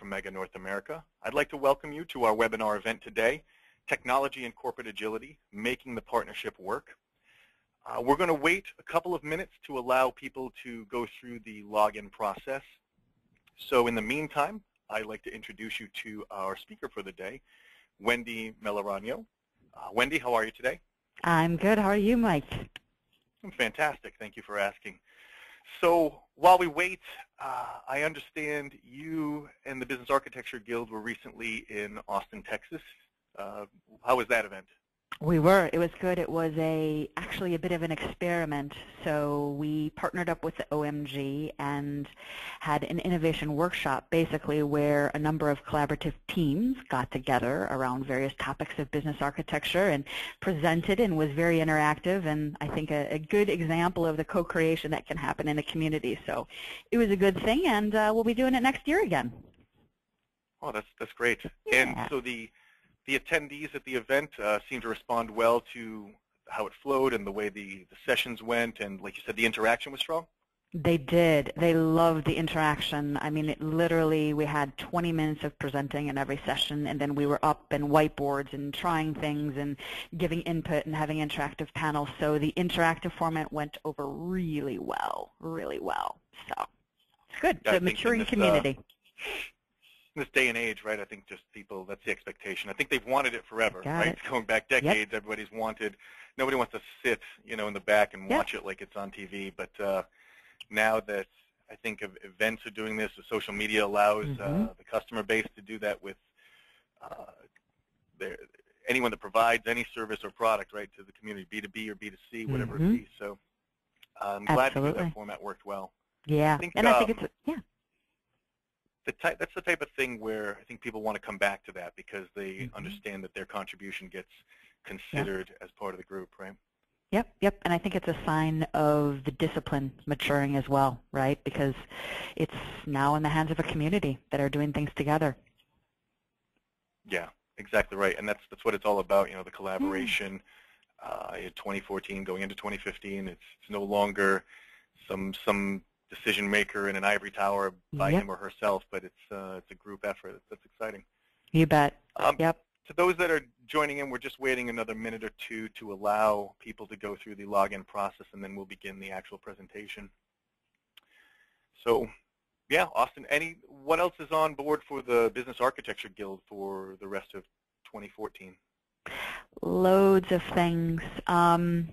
from Mega North America. I'd like to welcome you to our webinar event today, Technology and Corporate Agility, Making the Partnership Work. Uh, we're going to wait a couple of minutes to allow people to go through the login process. So in the meantime, I'd like to introduce you to our speaker for the day, Whynde Melaragno. Uh, Whynde, how are you today? I'm good. How are you, Mike? I'm fantastic. Thank you for asking. So while we wait, uh, I understand you and the Business Architecture Guild were recently in Austin, Texas. Uh, how was that event? We were. It was good. It was a actually a bit of an experiment. So we partnered up with the OMG and had an innovation workshop basically where a number of collaborative teams got together around various topics of business architecture and presented and was very interactive and I think a, a good example of the co-creation that can happen in a community. So it was a good thing and uh, we'll be doing it next year again. Oh, that's that's great. Yeah. And so the the attendees at the event uh, seemed to respond well to how it flowed and the way the, the sessions went, and like you said, the interaction was strong? They did. They loved the interaction. I mean, it literally, we had 20 minutes of presenting in every session, and then we were up and whiteboards and trying things and giving input and having interactive panels. So the interactive format went over really well, really well. So it's good. It's maturing this, uh, community. Uh, in this day and age, right, I think just people, that's the expectation. I think they've wanted it forever, Got right? it. Going back decades, everybody's wanted, nobody wants to sit, you know, in the back and Yep. watch it like it's on TV. But uh, now that I think of events are doing this, the social media allows uh, Mhm. the customer base to do that with uh, their, anyone that provides any service or product, right, to the community, B2B or B2C, whatever Mhm. it be. So I'm glad to hear Absolutely. that format worked well. Yeah. think, and I think um, it's, yeah. The type, that's the type of thing where I think people want to come back to that because they Mhm. understand that their contribution gets considered as part of the group, right? Yep, yep, and I think it's a sign of the discipline maturing as well, right? Because it's now in the hands of a community that are doing things together. Yeah, exactly right. And that's that's what it's all about, you know, the collaboration. Uh, in 2014 going into 2015, it's, it's no longer some some decision maker in an ivory tower by Yep. him or herself, but it's uh, it's a group effort. That's exciting. You bet. Um, Yep. To those that are joining in, we're just waiting another minute or two to allow people to go through the login process, and then we'll begin the actual presentation. So, yeah, Austin, any what else is on board for the Business Architecture Guild for the rest of 2014? Loads of things. Um,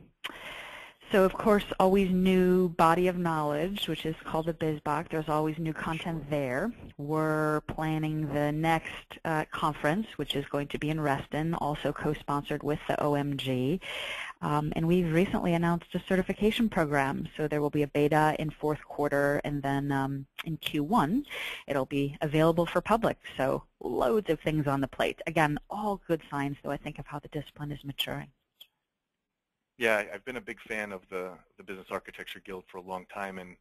so of course, always new body of knowledge, which is called the BIZBOK. There's always new content there. We're planning the next uh, conference, which is going to be in Reston, also co-sponsored with the OMG. Um, and we've recently announced a certification program. So there will be a beta in fourth quarter, and then um, in Q1, it'll be available for public. So loads of things on the plate. Again, all good signs, though, I think, of how the discipline is maturing. Yeah, I've been a big fan of the, the Business Architecture Guild for a long time, and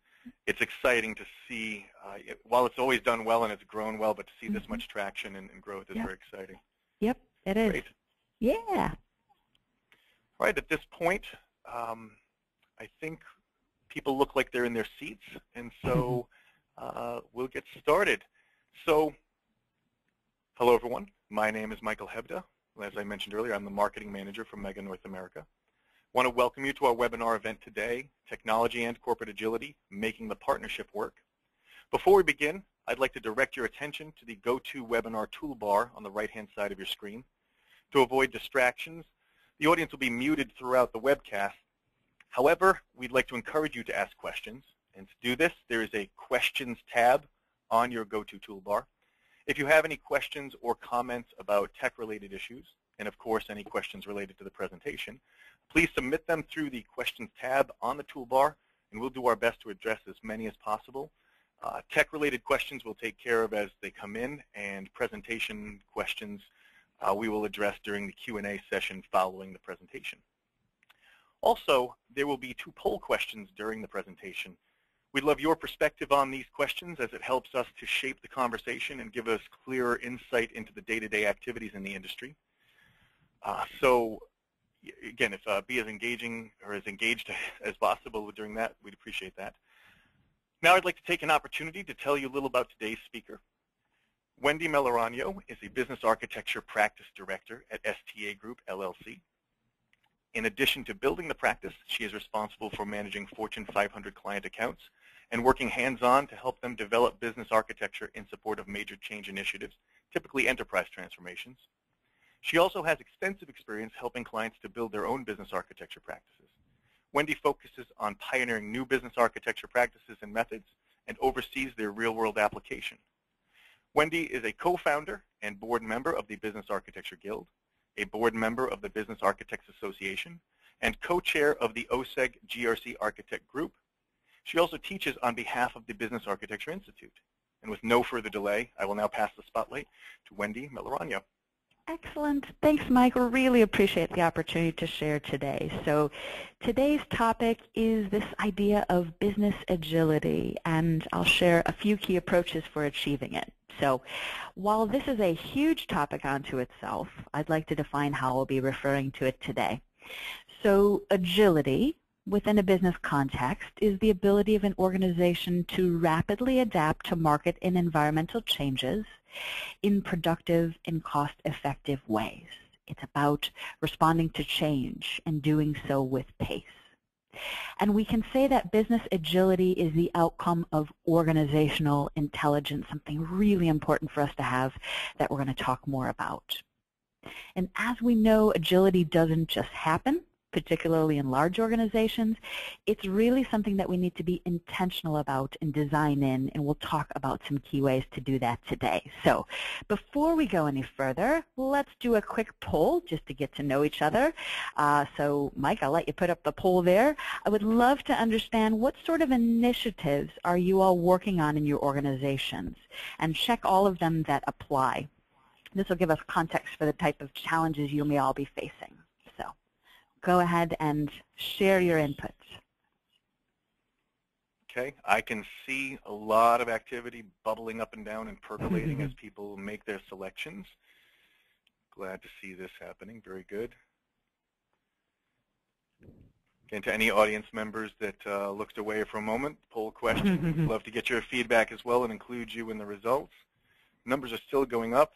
it's exciting to see, uh, it, while it's always done well and it's grown well, but to see this Mhm. much traction and, and growth is Yep. very exciting. Yep, it is. Great. Yeah. All right, at this point, um, I think people look like they're in their seats, and so uh, we'll get started. So, hello everyone. My name is Michael Hebda. As I mentioned earlier, I'm the marketing manager for Mega North America. I want to welcome you to our webinar event today, Technology and Corporate Agility, Making the Partnership Work. Before we begin, I'd like to direct your attention to the GoToWebinar toolbar on the right-hand side of your screen. To avoid distractions, the audience will be muted throughout the webcast. However, we'd like to encourage you to ask questions. And to do this, there is a Questions tab on your GoTo toolbar. If you have any questions or comments about tech-related issues, and of course any questions related to the presentation, please submit them through the Questions tab on the toolbar, and we'll do our best to address as many as possible. Uh, tech-related questions we'll take care of as they come in, and presentation questions uh, we will address during the Q&A session following the presentation. Also, there will be two poll questions during the presentation. We'd love your perspective on these questions as it helps us to shape the conversation and give us clearer insight into the day-to-day activities in the industry. Uh, so again, if uh, be as engaging or as engaged as possible during that, we'd appreciate that. Now I'd like to take an opportunity to tell you a little about today's speaker. Whynde Melaragno is a Business Architecture Practice Director at STA Group, LLC. In addition to building the practice, she is responsible for managing Fortune 500 client accounts and working hands-on to help them develop business architecture in support of major change initiatives, typically enterprise transformations. She also has extensive experience helping clients to build their own business architecture practices. Whynde focuses on pioneering new business architecture practices and methods and oversees their real-world application. Whynde is a co-founder and board member of the Business Architecture Guild, a board member of the Business Architects Association, and co-chair of the OCEG GRC Architect Group. She also teaches on behalf of the Business Architecture Institute. And with no further delay, I will now pass the spotlight to Whynde Melaragno. Excellent. Thanks, Mike. We really appreciate the opportunity to share today. So today's topic is this idea of business agility, and I'll share a few key approaches for achieving it. So while this is a huge topic unto itself, I'd like to define how I'll be referring to it today. So agility within a business context is the ability of an organization to rapidly adapt to market and environmental changes in productive and cost-effective ways. It's about responding to change and doing so with pace. And we can say that business agility is the outcome of organizational intelligence, something really important for us to have that we're going to talk more about. And as we know, agility doesn't just happen particularly in large organizations, it's really something that we need to be intentional about and design in, and we'll talk about some key ways to do that today. So before we go any further, let's do a quick poll just to get to know each other. Uh, so Mike, I'll let you put up the poll there. I would love to understand what sort of initiatives are you all working on in your organizations, and check all of them that apply. This will give us context for the type of challenges you may all be facing go ahead and share your input. Okay, I can see a lot of activity bubbling up and down and percolating as people make their selections. Glad to see this happening. Very good. Again, to any audience members that uh, looked away for a moment, poll question. love to get your feedback as well and include you in the results. Numbers are still going up.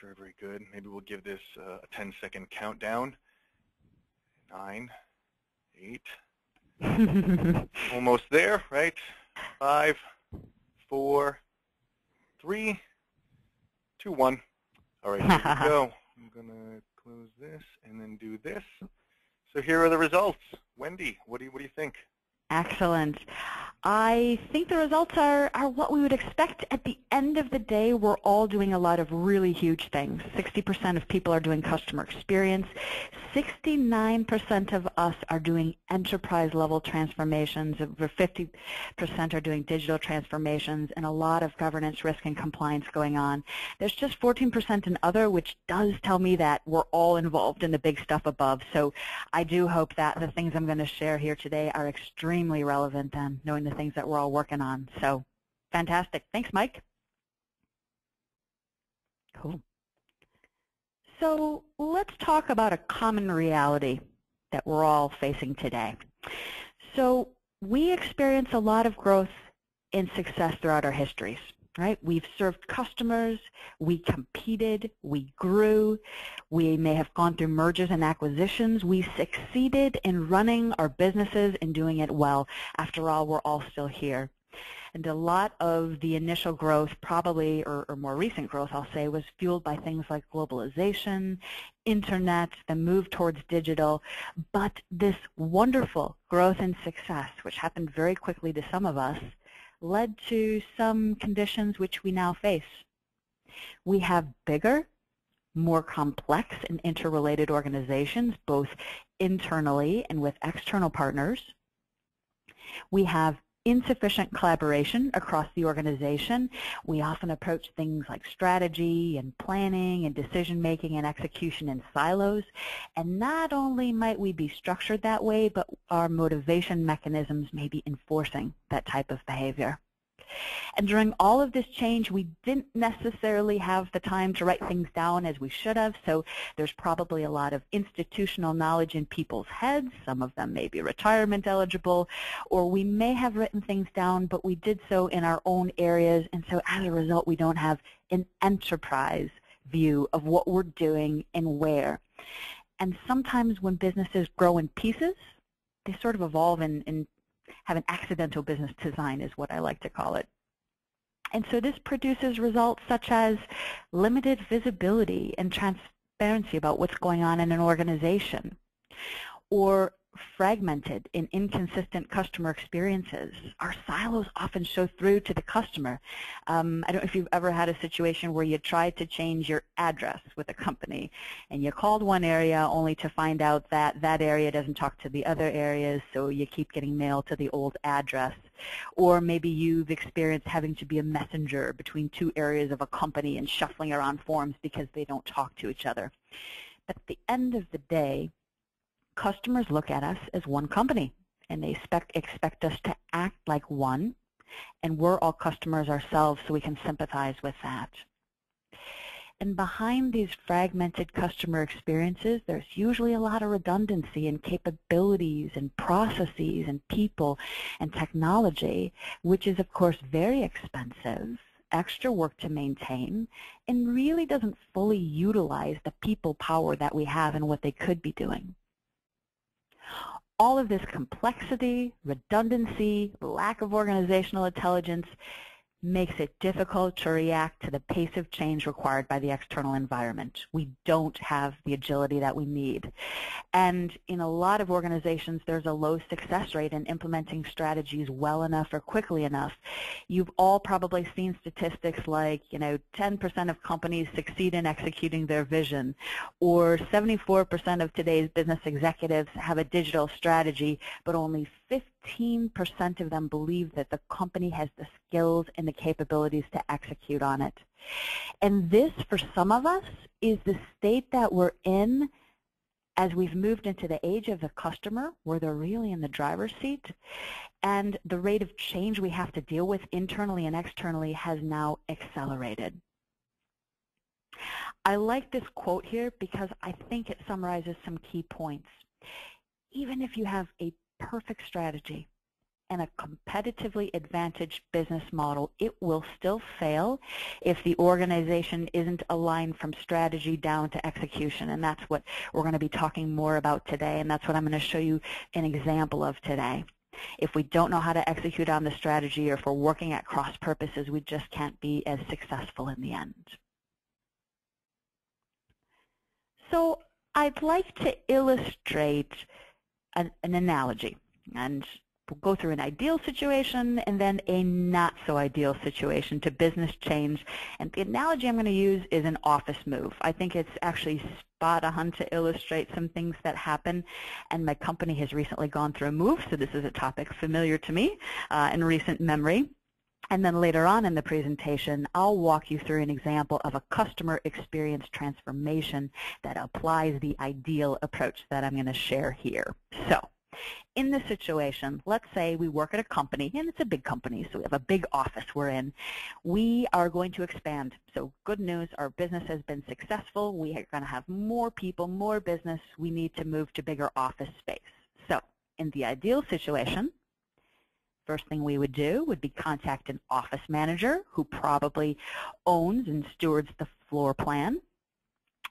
Very, very good. Maybe we'll give this uh, a 10 second countdown. Nine, eight, almost there, right? Five, four, three, two, one. All right, here we go. I'm going to close this and then do this. So here are the results. Whynde, what do you, what do you think? Excellent. I think the results are, are what we would expect. At the end of the day, we're all doing a lot of really huge things. 60% of people are doing customer experience. 69% of us are doing enterprise-level transformations. Over 50% are doing digital transformations and a lot of governance, risk, and compliance going on. There's just 14% in other, which does tell me that we're all involved in the big stuff above. So I do hope that the things I'm going to share here today are extremely relevant and knowing the things that we're all working on. So fantastic. Thanks, Mike. Cool. So let's talk about a common reality that we're all facing today. So we experience a lot of growth and success throughout our histories, right? We've served customers, we competed, we grew, we may have gone through mergers and acquisitions. We succeeded in running our businesses and doing it well. After all, we're all still here. And a lot of the initial growth, probably, or, or, more recent growth, I'll say, was fueled by things like globalization, internet, the move towards digital. But this wonderful growth and success, which happened very quickly to some of us, led to some conditions which we now face. We have bigger, more complex and interrelated organizations, both internally and with external partners. We have insufficient collaboration across the organization. We often approach things like strategy and planning and decision making and execution in silos. And not only might we be structured that way, but our motivation mechanisms may be enforcing that type of behavior. And during all of this change, we didn't necessarily have the time to write things down as we should have, so there's probably a lot of institutional knowledge in people's heads. Some of them may be retirement eligible, or we may have written things down, but we did so in our own areas, and so as a result, we don't have an enterprise view of what we're doing and where. And sometimes when businesses grow in pieces, they sort of evolve in, and have an accidental business design is what I like to call it. And so this produces results such as limited visibility and transparency about what's going on in an organization, or fragmented and inconsistent customer experiences. Our silos often show through to the customer. Um, I don't know if you've ever had a situation where you tried to change your address with a company and you called one area only to find out that that area doesn't talk to the other areas so you keep getting mail to the old address. Or maybe you've experienced having to be a messenger between two areas of a company and shuffling around forms because they don't talk to each other. At the end of the day, customers look at us as one company, and they expect, expect us to act like one, and we're all customers ourselves, so we can sympathize with that. And behind these fragmented customer experiences, there's usually a lot of redundancy in capabilities and processes and people and technology, which is, of course, very expensive, extra work to maintain, and really doesn't fully utilize the people power that we have and what they could be doing all of this complexity, redundancy, lack of organizational intelligence makes it difficult to react to the pace of change required by the external environment. We don't have the agility that we need. And in a lot of organizations, there's a low success rate in implementing strategies well enough or quickly enough. You've all probably seen statistics like, you know, 10% of companies succeed in executing their vision, or 74% of today's business executives have a digital strategy, but only 15% of them believe that the company has the skills and the capabilities to execute on it. And this, for some of us, is the state that we're in as we've moved into the age of the customer, where they're really in the driver's seat, and the rate of change we have to deal with internally and externally has now accelerated. I like this quote here because I think it summarizes some key points. Even if you have a perfect strategy and a competitively advantaged business model, it will still fail if the organization isn't aligned from strategy down to execution. And that's what we're going to be talking more about today, and that's what I'm going to show you an example of today. If we don't know how to execute on the strategy or if we're working at cross purposes, we just can't be as successful in the end. So I'd like to illustrate an, an analogy. And we'll go through an ideal situation and then a not so ideal situation to business change. And the analogy I'm going to use is an office move. I think it's actually spot on to illustrate some things that happen. And my company has recently gone through a move, so this is a topic familiar to me uh, in recent memory. And then later on in the presentation, I'll walk you through an example of a customer experience transformation that applies the ideal approach that I'm going to share here. So in this situation, let's say we work at a company, and it's a big company, so we have a big office we're in. We are going to expand. So good news, our business has been successful. We are going to have more people, more business. We need to move to bigger office space. So in the ideal situation, first thing we would do would be contact an office manager who probably owns and stewards the floor plan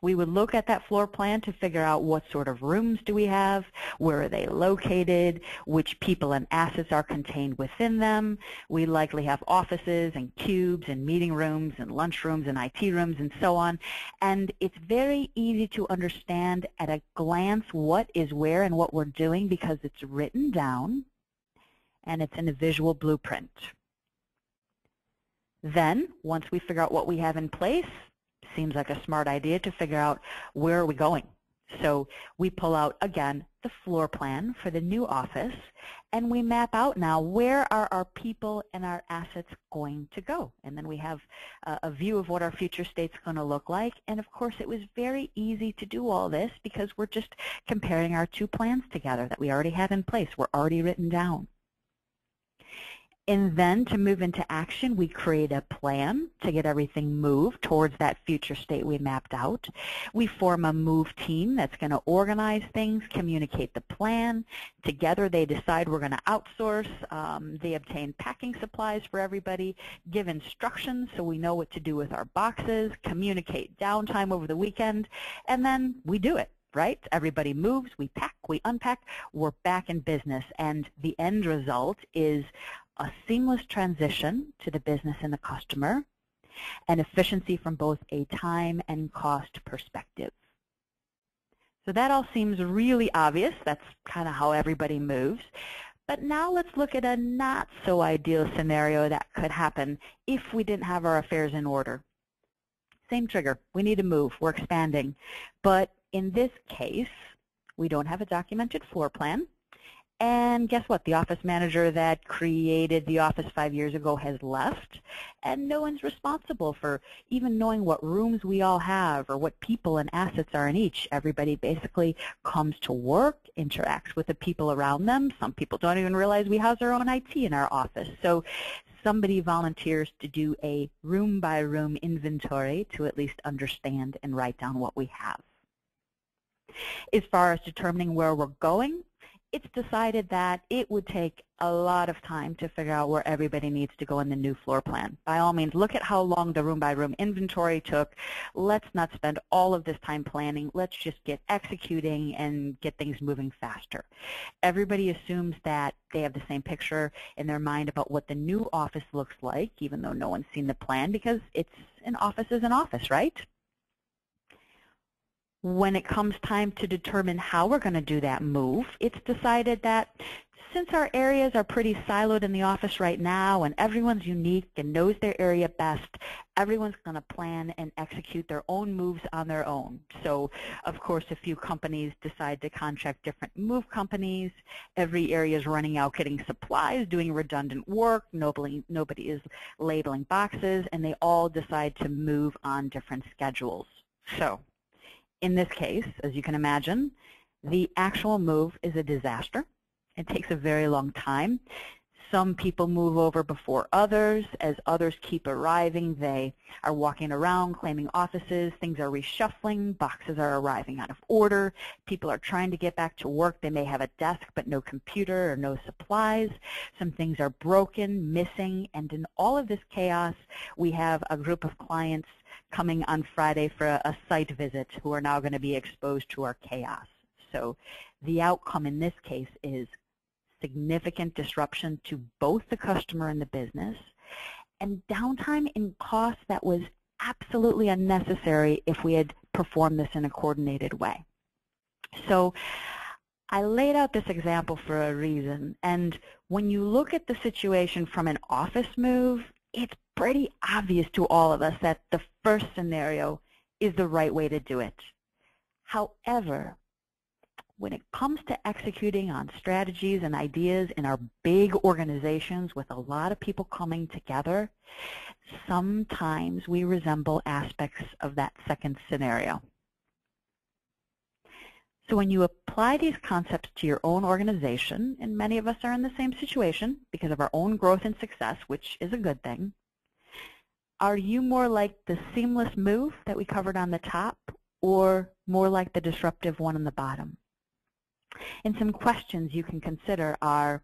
we would look at that floor plan to figure out what sort of rooms do we have, where are they located, which people and assets are contained within them. We likely have offices and cubes and meeting rooms and lunch rooms and IT rooms and so on. And it's very easy to understand at a glance what is where and what we're doing because it's written down and it's in a visual blueprint. Then, once we figure out what we have in place, seems like a smart idea to figure out where are we going. So we pull out, again, the floor plan for the new office, and we map out now where are our people and our assets going to go. And then we have uh, a view of what our future state's going to look like. And of course, it was very easy to do all this because we're just comparing our two plans together that we already have in place. We're already written down. And then to move into action, we create a plan to get everything moved towards that future state we mapped out. We form a move team that's going to organize things, communicate the plan. Together they decide we're going to outsource. Um, they obtain packing supplies for everybody, give instructions so we know what to do with our boxes, communicate downtime over the weekend, and then we do it right? Everybody moves, we pack, we unpack, we're back in business. And the end result is a seamless transition to the business and the customer, and efficiency from both a time and cost perspective. So that all seems really obvious. That's kind of how everybody moves. But now let's look at a not so ideal scenario that could happen if we didn't have our affairs in order. Same trigger. We need to move. We're expanding. But in this case, we don't have a documented floor plan. And guess what? The office manager that created the office five years ago has left, and no one's responsible for even knowing what rooms we all have or what people and assets are in each. Everybody basically comes to work, interacts with the people around them. Some people don't even realize we house our own IT in our office. So somebody volunteers to do a room-by-room -room inventory to at least understand and write down what we have. As far as determining where we're going, it's decided that it would take a lot of time to figure out where everybody needs to go in the new floor plan. By all means, look at how long the room-by-room -room inventory took. Let's not spend all of this time planning. Let's just get executing and get things moving faster. Everybody assumes that they have the same picture in their mind about what the new office looks like, even though no one's seen the plan, because it's an office is an office, right? When it comes time to determine how we're going to do that move, it's decided that since our areas are pretty siloed in the office right now and everyone's unique and knows their area best, everyone's going to plan and execute their own moves on their own. So, of course, a few companies decide to contract different move companies. Every area is running out getting supplies, doing redundant work. Nobody, nobody is labeling boxes, and they all decide to move on different schedules. So in this case, as you can imagine, the actual move is a disaster. It takes a very long time. Some people move over before others. As others keep arriving, they are walking around, claiming offices. Things are reshuffling. Boxes are arriving out of order. People are trying to get back to work. They may have a desk but no computer or no supplies. Some things are broken, missing, and in all of this chaos, we have a group of clients coming on Friday for a, a site visit who are now going to be exposed to our chaos. So the outcome in this case is significant disruption to both the customer and the business, and downtime in cost that was absolutely unnecessary if we had performed this in a coordinated way. So I laid out this example for a reason, and when you look at the situation from an office move, it's pretty obvious to all of us that the first scenario is the right way to do it. However, when it comes to executing on strategies and ideas in our big organizations with a lot of people coming together, sometimes we resemble aspects of that second scenario. So when you apply these concepts to your own organization, and many of us are in the same situation because of our own growth and success, which is a good thing, are you more like the seamless move that we covered on the top or more like the disruptive one on the bottom? And some questions you can consider are,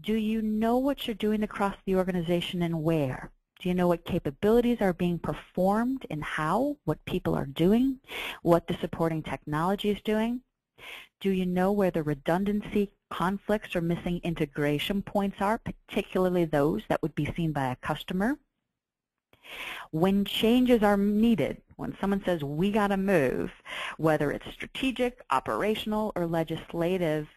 do you know what you're doing across the organization and where? Do you know what capabilities are being performed and how, what people are doing, what the supporting technology is doing? Do you know where the redundancy, conflicts, or missing integration points are, particularly those that would be seen by a customer? When changes are needed, when someone says we got to move, whether it's strategic, operational, or legislative,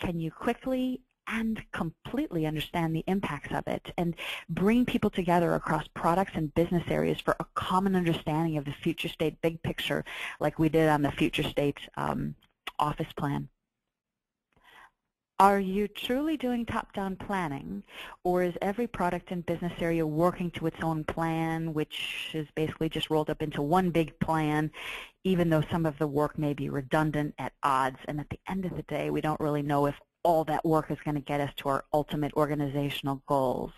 can you quickly and completely understand the impacts of it and bring people together across products and business areas for a common understanding of the future state big picture like we did on the future state um, office plan. Are you truly doing top-down planning, or is every product and business area working to its own plan, which is basically just rolled up into one big plan, even though some of the work may be redundant at odds, and at the end of the day, we don't really know if all that work is going to get us to our ultimate organizational goals.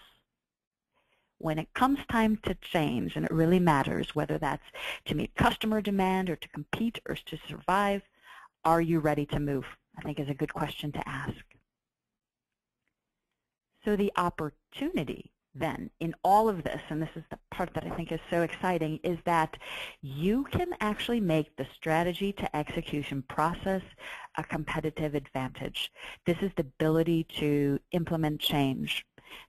When it comes time to change, and it really matters, whether that's to meet customer demand or to compete or to survive, are you ready to move? I think is a good question to ask. So the opportunity hmm. then in all of this, and this is the part that I think is so exciting, is that you can actually make the strategy to execution process a competitive advantage. This is the ability to implement change,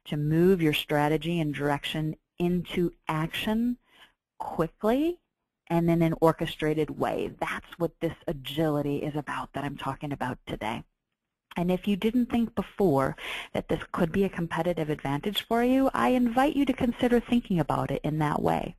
to move your strategy and direction into action quickly and in an orchestrated way. That's what this agility is about that I'm talking about today. And if you didn't think before that this could be a competitive advantage for you, I invite you to consider thinking about it in that way.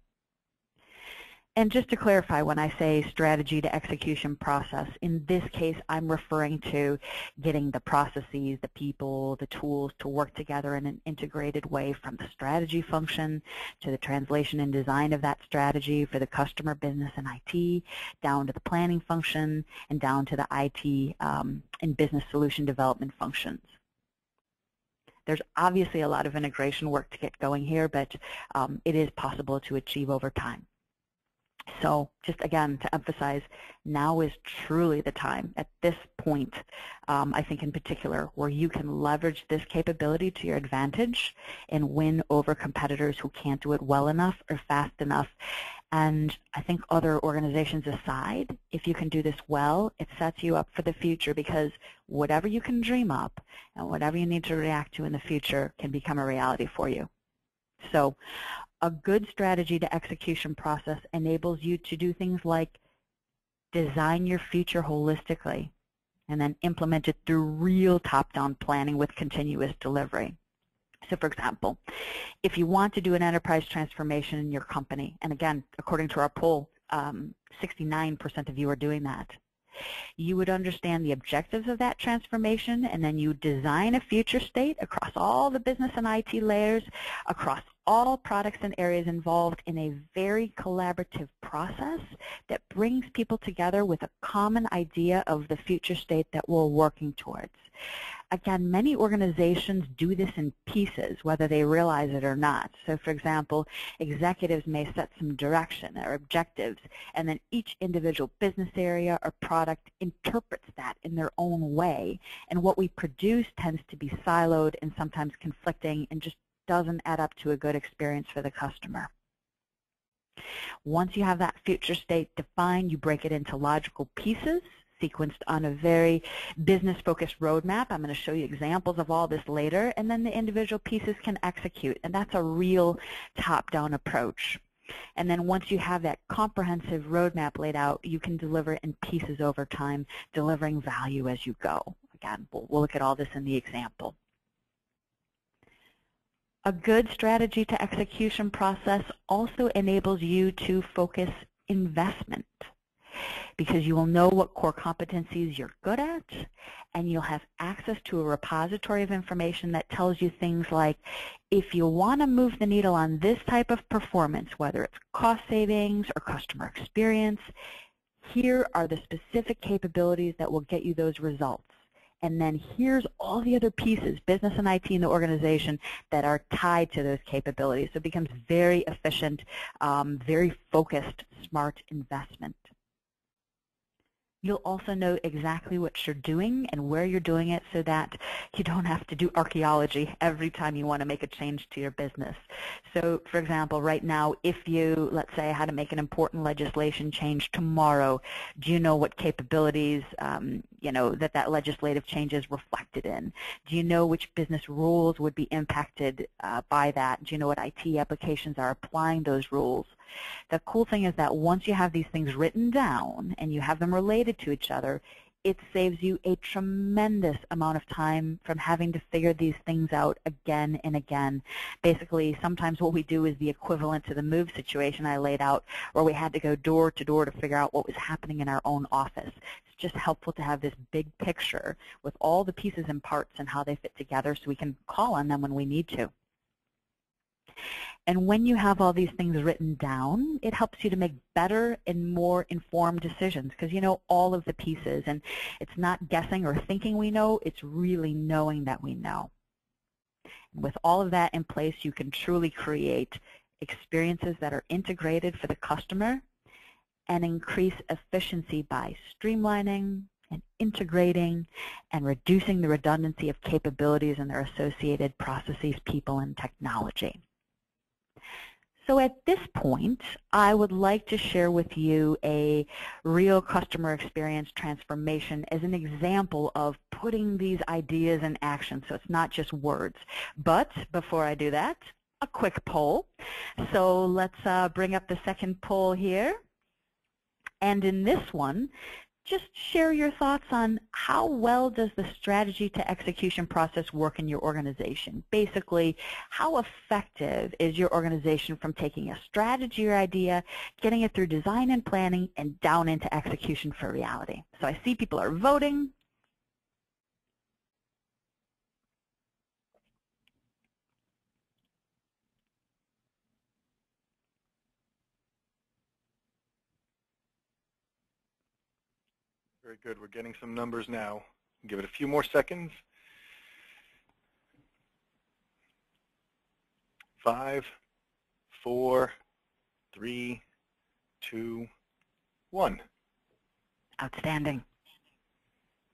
And just to clarify, when I say strategy to execution process, in this case, I'm referring to getting the processes, the people, the tools to work together in an integrated way from the strategy function to the translation and design of that strategy for the customer, business, and IT, down to the planning function, and down to the IT um, and business solution development functions. There's obviously a lot of integration work to get going here, but um, it is possible to achieve over time. So just again to emphasize, now is truly the time at this point, um, I think in particular, where you can leverage this capability to your advantage and win over competitors who can't do it well enough or fast enough. And I think other organizations aside, if you can do this well, it sets you up for the future because whatever you can dream up and whatever you need to react to in the future can become a reality for you. So a good strategy to execution process enables you to do things like design your future holistically and then implement it through real top-down planning with continuous delivery. So for example, if you want to do an enterprise transformation in your company, and again, according to our poll, 69% um, of you are doing that, you would understand the objectives of that transformation, and then you design a future state across all the business and IT layers, across all products and areas involved in a very collaborative process that brings people together with a common idea of the future state that we're working towards. Again, many organizations do this in pieces, whether they realize it or not. So for example, executives may set some direction or objectives, and then each individual business area or product interprets that in their own way. And what we produce tends to be siloed and sometimes conflicting and just doesn't add up to a good experience for the customer. Once you have that future state defined, you break it into logical pieces sequenced on a very business-focused roadmap. I'm going to show you examples of all this later, and then the individual pieces can execute, and that's a real top-down approach. And then once you have that comprehensive roadmap laid out, you can deliver in pieces over time, delivering value as you go. Again, we'll, we'll look at all this in the example. A good strategy to execution process also enables you to focus investment because you will know what core competencies you're good at and you'll have access to a repository of information that tells you things like if you want to move the needle on this type of performance, whether it's cost savings or customer experience, here are the specific capabilities that will get you those results and then here's all the other pieces, business and IT in the organization, that are tied to those capabilities. So it becomes very efficient, um, very focused, smart investment. You'll also know exactly what you're doing and where you're doing it so that you don't have to do archaeology every time you want to make a change to your business. So for example, right now, if you, let's say, had to make an important legislation change tomorrow, do you know what capabilities, um, you know, that that legislative change is reflected in? Do you know which business rules would be impacted uh, by that? Do you know what IT applications are applying those rules? The cool thing is that once you have these things written down and you have them related to each other, it saves you a tremendous amount of time from having to figure these things out again and again. Basically, sometimes what we do is the equivalent to the move situation I laid out, where we had to go door to door to figure out what was happening in our own office. It's just helpful to have this big picture with all the pieces and parts and how they fit together so we can call on them when we need to. And when you have all these things written down, it helps you to make better and more informed decisions because you know all of the pieces. And it's not guessing or thinking we know, it's really knowing that we know. And with all of that in place, you can truly create experiences that are integrated for the customer and increase efficiency by streamlining and integrating and reducing the redundancy of capabilities and their associated processes, people, and technology. So at this point, I would like to share with you a real customer experience transformation as an example of putting these ideas in action. So it's not just words. But before I do that, a quick poll. So let's uh, bring up the second poll here. And in this one, just share your thoughts on how well does the strategy to execution process work in your organization. Basically, how effective is your organization from taking a strategy or idea, getting it through design and planning, and down into execution for reality. So I see people are voting. Very good. We're getting some numbers now. Give it a few more seconds. Five, four, three, two, one. Outstanding.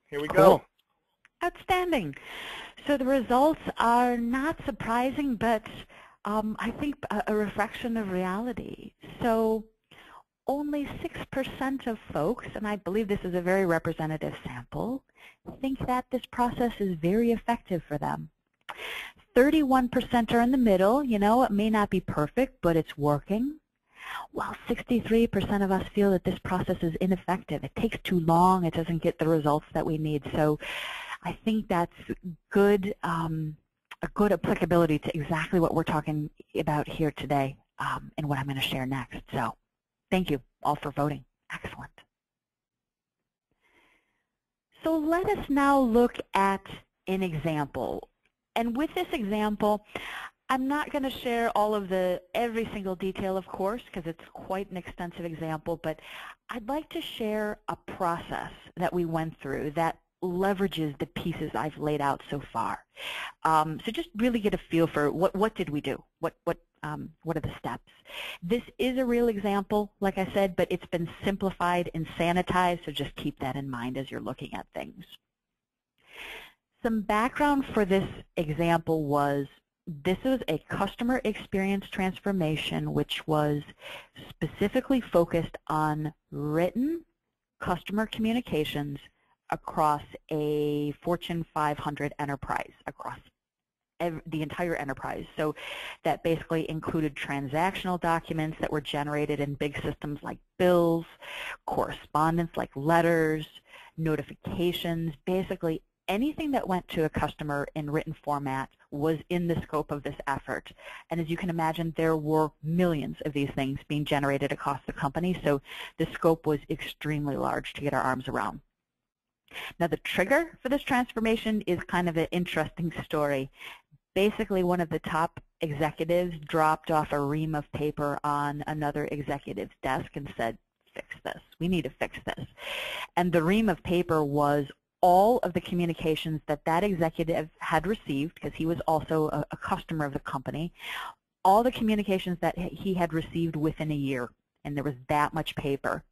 Here we cool. go. Outstanding. So the results are not surprising, but um, I think a, a reflection of reality. So only 6% of folks, and I believe this is a very representative sample, think that this process is very effective for them. 31% are in the middle, you know, it may not be perfect, but it's working. While 63% of us feel that this process is ineffective. It takes too long, it doesn't get the results that we need. So I think that's good, um, a good applicability to exactly what we're talking about here today um, and what I'm going to share next. So. Thank you all for voting. Excellent. So let us now look at an example. And with this example, I'm not going to share all of the, every single detail, of course, because it's quite an extensive example, but I'd like to share a process that we went through that leverages the pieces I've laid out so far. Um, so just really get a feel for what, what did we do? What, what um, what are the steps. This is a real example, like I said, but it's been simplified and sanitized, so just keep that in mind as you're looking at things. Some background for this example was this was a customer experience transformation which was specifically focused on written customer communications across a Fortune 500 enterprise, across the entire enterprise. So that basically included transactional documents that were generated in big systems like bills, correspondence like letters, notifications, basically anything that went to a customer in written format was in the scope of this effort. And as you can imagine, there were millions of these things being generated across the company, so the scope was extremely large to get our arms around. Now the trigger for this transformation is kind of an interesting story basically one of the top executives dropped off a ream of paper on another executive's desk and said, fix this. We need to fix this. And the ream of paper was all of the communications that that executive had received, because he was also a, a customer of the company, all the communications that he had received within a year. And there was that much paper.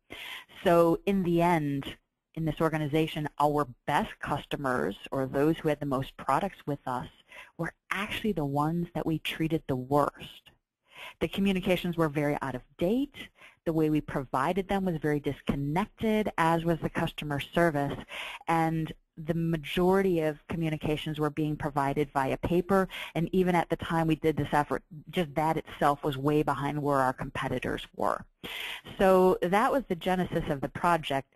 So in the end, in this organization, our best customers, or those who had the most products with us, were actually the ones that we treated the worst. The communications were very out of date. The way we provided them was very disconnected, as was the customer service. And the majority of communications were being provided via paper, and even at the time we did this effort, just that itself was way behind where our competitors were. So that was the genesis of the project.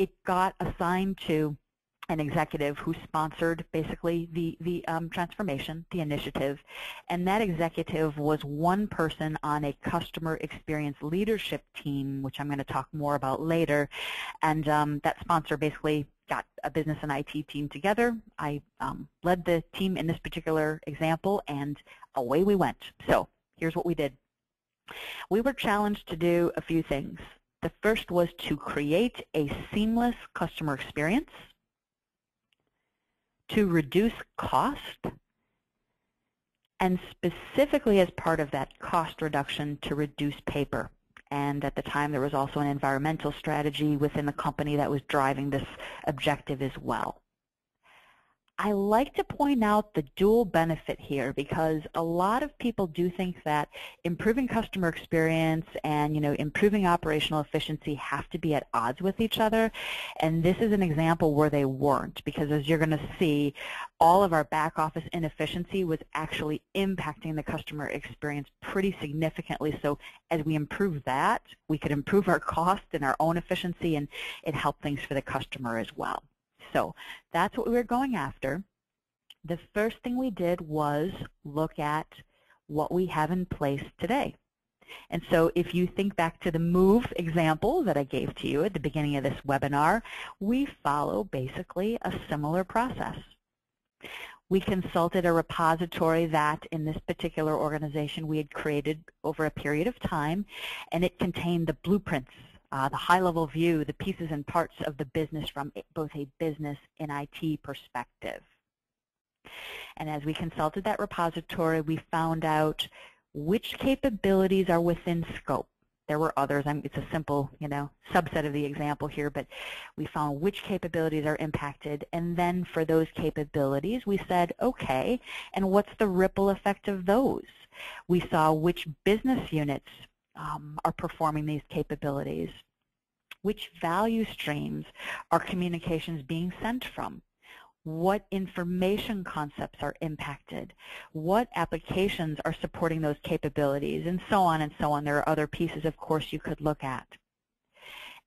It got assigned to an executive who sponsored basically the, the um, transformation, the initiative, and that executive was one person on a customer experience leadership team, which I'm going to talk more about later, and um, that sponsor basically got a business and IT team together. I um, led the team in this particular example, and away we went. So here's what we did. We were challenged to do a few things. The first was to create a seamless customer experience, to reduce cost, and specifically as part of that cost reduction to reduce paper. And at the time, there was also an environmental strategy within the company that was driving this objective as well. I like to point out the dual benefit here because a lot of people do think that improving customer experience and you know improving operational efficiency have to be at odds with each other and this is an example where they weren't because as you're going to see all of our back office inefficiency was actually impacting the customer experience pretty significantly so as we improve that we could improve our cost and our own efficiency and it helped things for the customer as well. So that's what we were going after. The first thing we did was look at what we have in place today. And so if you think back to the move example that I gave to you at the beginning of this webinar, we follow basically a similar process. We consulted a repository that in this particular organization we had created over a period of time, and it contained the blueprints uh, the high-level view, the pieces and parts of the business from both a business and IT perspective. And as we consulted that repository, we found out which capabilities are within scope. There were others. it's a simple, you know, subset of the example here, but we found which capabilities are impacted. And then for those capabilities, we said, okay, and what's the ripple effect of those? We saw which business units um, are performing these capabilities? Which value streams are communications being sent from? What information concepts are impacted? What applications are supporting those capabilities? And so on and so on. There are other pieces, of course, you could look at.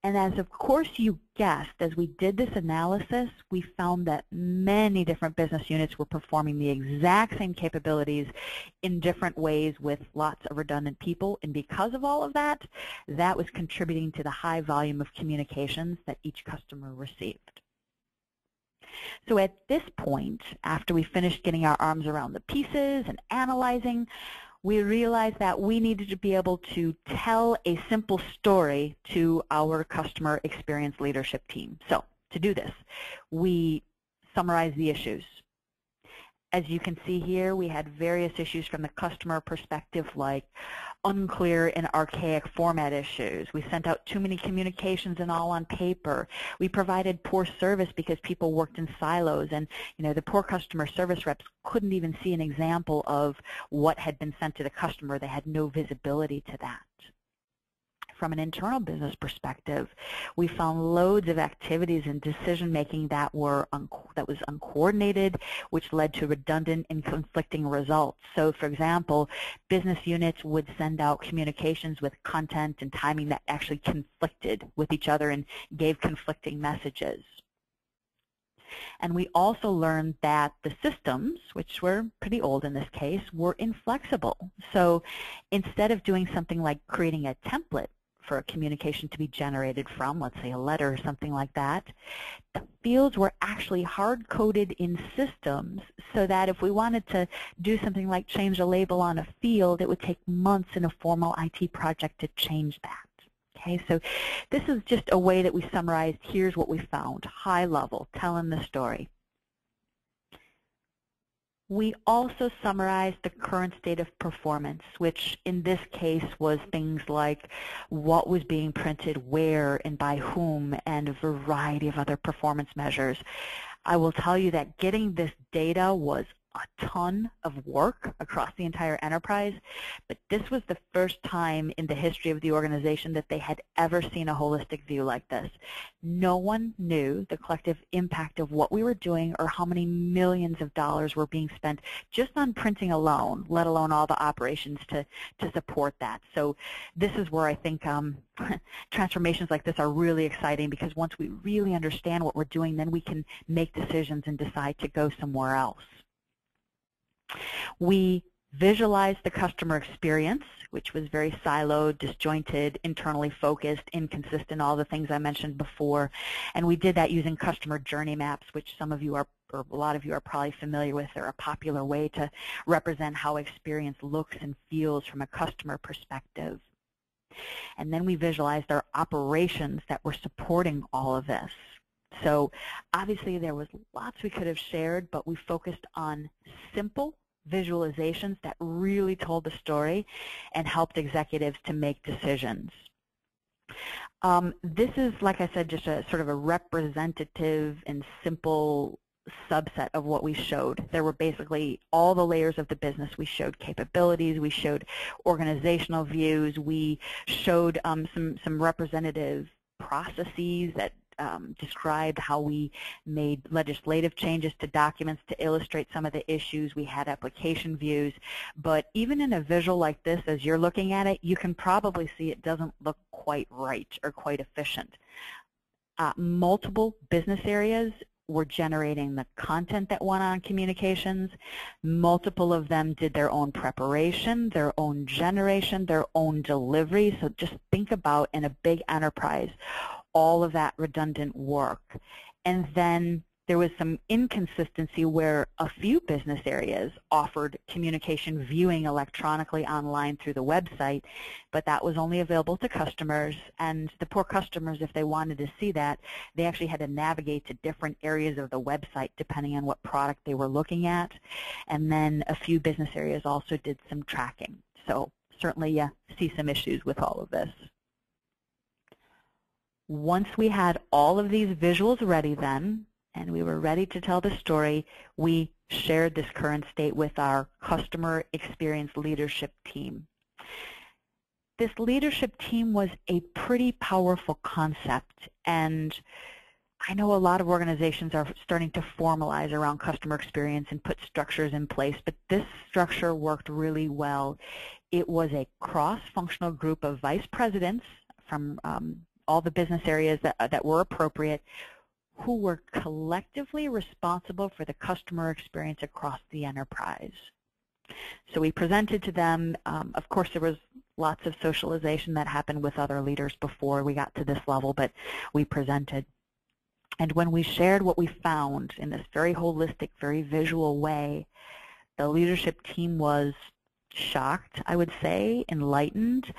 And as of course you guessed, as we did this analysis, we found that many different business units were performing the exact same capabilities in different ways with lots of redundant people. And because of all of that, that was contributing to the high volume of communications that each customer received. So at this point, after we finished getting our arms around the pieces and analyzing, we realized that we needed to be able to tell a simple story to our customer experience leadership team. So to do this, we summarized the issues. As you can see here, we had various issues from the customer perspective like unclear and archaic format issues. We sent out too many communications and all on paper. We provided poor service because people worked in silos and you know the poor customer service reps couldn't even see an example of what had been sent to the customer. They had no visibility to that from an internal business perspective, we found loads of activities and decision making that were that was uncoordinated, which led to redundant and conflicting results. So, for example, business units would send out communications with content and timing that actually conflicted with each other and gave conflicting messages. And we also learned that the systems, which were pretty old in this case, were inflexible. So instead of doing something like creating a template for a communication to be generated from, let's say a letter or something like that, the fields were actually hard-coded in systems so that if we wanted to do something like change a label on a field, it would take months in a formal IT project to change that. Okay, so this is just a way that we summarized, here's what we found, high level, telling the story. We also summarized the current state of performance, which in this case was things like what was being printed where and by whom and a variety of other performance measures. I will tell you that getting this data was a ton of work across the entire enterprise, but this was the first time in the history of the organization that they had ever seen a holistic view like this. No one knew the collective impact of what we were doing or how many millions of dollars were being spent just on printing alone, let alone all the operations to, to support that. So this is where I think um, transformations like this are really exciting because once we really understand what we're doing, then we can make decisions and decide to go somewhere else. We visualized the customer experience, which was very siloed, disjointed, internally focused, inconsistent, all the things I mentioned before. And we did that using customer journey maps, which some of you are, or a lot of you are probably familiar with. They're a popular way to represent how experience looks and feels from a customer perspective. And then we visualized our operations that were supporting all of this. So obviously there was lots we could have shared, but we focused on simple visualizations that really told the story and helped executives to make decisions. Um, this is, like I said, just a sort of a representative and simple subset of what we showed. There were basically all the layers of the business. We showed capabilities, we showed organizational views, we showed um, some, some representative processes that um, described how we made legislative changes to documents to illustrate some of the issues. We had application views. But even in a visual like this, as you're looking at it, you can probably see it doesn't look quite right or quite efficient. Uh, multiple business areas were generating the content that went on communications. Multiple of them did their own preparation, their own generation, their own delivery. So just think about in a big enterprise, all of that redundant work. And then there was some inconsistency where a few business areas offered communication viewing electronically online through the website, but that was only available to customers. And the poor customers, if they wanted to see that, they actually had to navigate to different areas of the website depending on what product they were looking at. And then a few business areas also did some tracking. So certainly you see some issues with all of this. Once we had all of these visuals ready then, and we were ready to tell the story, we shared this current state with our customer experience leadership team. This leadership team was a pretty powerful concept, and I know a lot of organizations are starting to formalize around customer experience and put structures in place, but this structure worked really well. It was a cross-functional group of vice presidents from um, all the business areas that, that were appropriate who were collectively responsible for the customer experience across the enterprise. So we presented to them, um, of course there was lots of socialization that happened with other leaders before we got to this level, but we presented. And when we shared what we found in this very holistic, very visual way, the leadership team was shocked, I would say, enlightened,